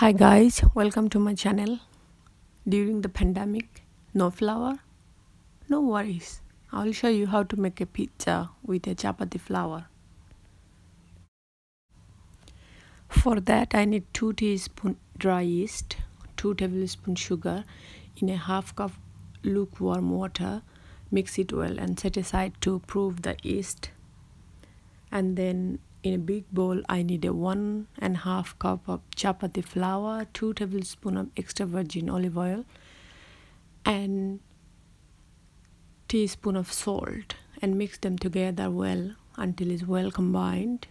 Hi guys, welcome to my channel. During the pandemic, no flour? No worries. I'll show you how to make a pizza with a chapati flour. For that I need 2 teaspoon dry yeast, 2 tablespoon sugar in a half cup lukewarm water. Mix it well and set aside to prove the yeast. And then in a big bowl I need a one and a half cup of chapati flour, two tablespoons of extra virgin olive oil, and teaspoon of salt and mix them together well until it's well combined.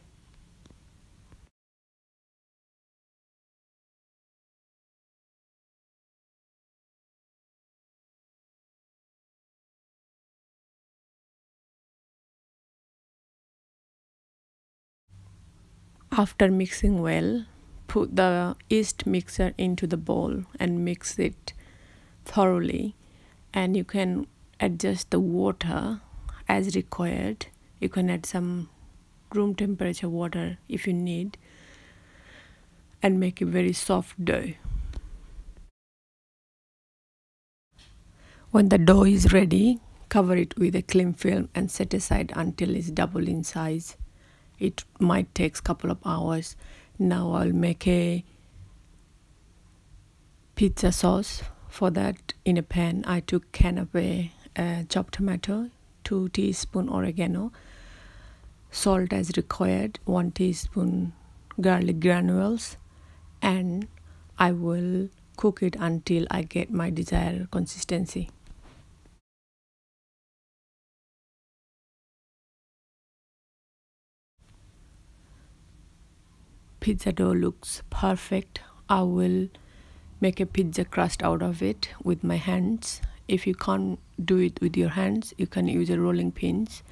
After mixing well, put the yeast mixer into the bowl and mix it thoroughly. And you can adjust the water as required. You can add some room temperature water if you need and make a very soft dough. When the dough is ready, cover it with a cling film and set aside until it's double in size it might take a couple of hours. Now I'll make a pizza sauce for that in a pan. I took can of uh, chopped tomato 2 teaspoon oregano salt as required 1 teaspoon garlic granules and I will cook it until I get my desired consistency pizza dough looks perfect. I will make a pizza crust out of it with my hands. If you can't do it with your hands you can use a rolling pins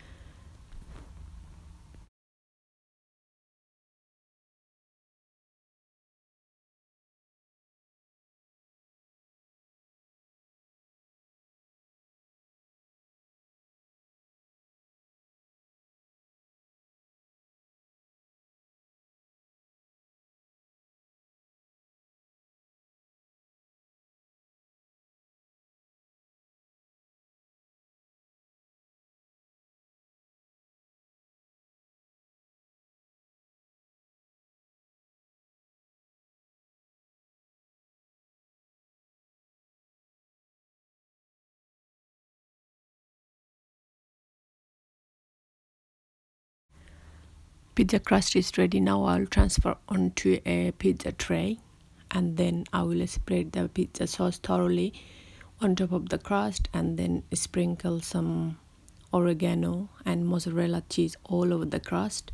pizza crust is ready. Now I'll transfer onto a pizza tray and then I will spread the pizza sauce thoroughly on top of the crust and then sprinkle some oregano and mozzarella cheese all over the crust.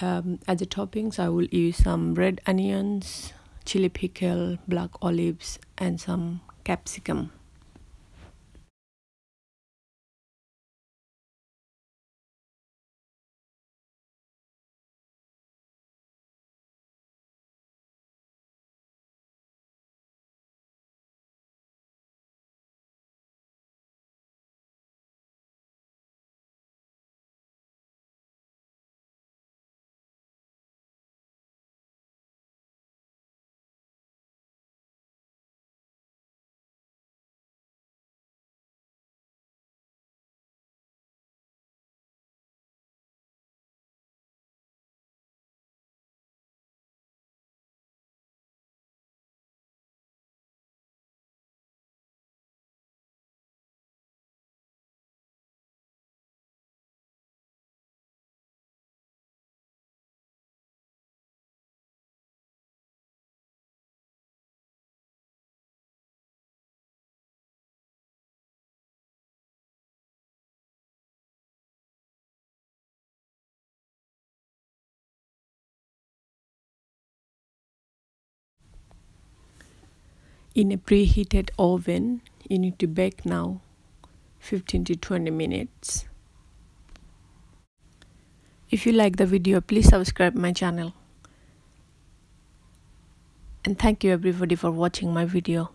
Um, as the toppings I will use some red onions chili pickle black olives and some capsicum in a preheated oven you need to bake now 15 to 20 minutes. If you like the video please subscribe my channel. And thank you everybody for watching my video